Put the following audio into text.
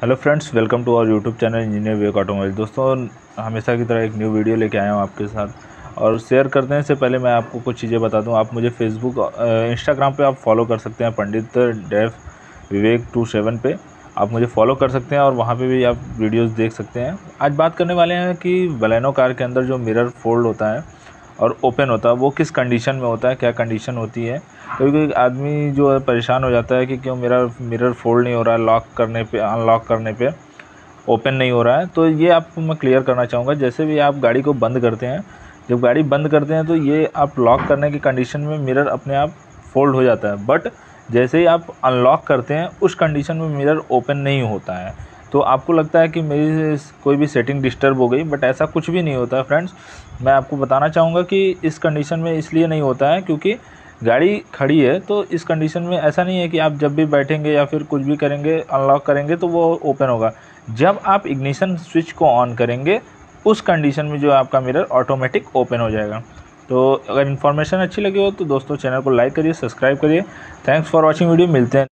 Hello friends, welcome to our YouTube channel engineer wake automobile. दोस्तों हमेशा की तरह एक न्यू वीडियो लेके आया हूँ आपके साथ। और शेयर करने से पहले मैं आपको कुछ चीज़ें बता दूँ। आप मुझे फेसबुक इंस्टाग्राम पे आप फॉलो कर सकते हैं, पंडित डेफ विवेक टू सेवन पे। आप मुझे फॉलो कर सकते हैं और वहाँ पे भी आप वीडियोस देख सकते हैं। आज बात करने वाले हैं कि बलेनो कार के अंदर जो मिरर फोल्ड होता है और ओपन होता है, वो किस कंडीशन में होता है, क्या कंडीशन होती है? कभी कभी आदमी जो है परेशान हो जाता है कि क्यों मेरा मिरर फोल्ड नहीं हो रहा है लॉक करने पे अनलॉक करने पे ओपन नहीं हो रहा है। तो ये आपको मैं क्लियर करना चाहूँगा, जैसे भी आप गाड़ी को बंद करते हैं, जब गाड़ी बंद करते हैं तो ये आप लॉक करने की कंडीशन में मिरर अपने आप फोल्ड हो जाता है। बट जैसे ही आप अनलॉक करते हैं, उस कंडीशन में मिरर ओपन नहीं होता है। तो आपको लगता है कि मेरी कोई भी सेटिंग डिस्टर्ब हो गई बट ऐसा कुछ भी नहीं होता है फ्रेंड्स मैं आपको बताना चाहूँगा कि इस कंडीशन में इसलिए नहीं होता है क्योंकि गाड़ी खड़ी है तो इस कंडीशन में ऐसा नहीं है कि आप जब भी बैठेंगे या फिर कुछ भी करेंगे अनलॉक करेंगे तो वो ओपन होगा। जब आप इग्निशन स्विच को ऑन करेंगे, उस कंडीशन में जो आपका मिरर ऑटोमेटिक ओपन हो जाएगा। तो अगर इन्फॉर्मेशन अच्छी लगी हो तो दोस्तों चैनल को लाइक करिए सब्सक्राइब करिए। थैंक्स फॉर वॉचिंग वीडियो मिलते हैं।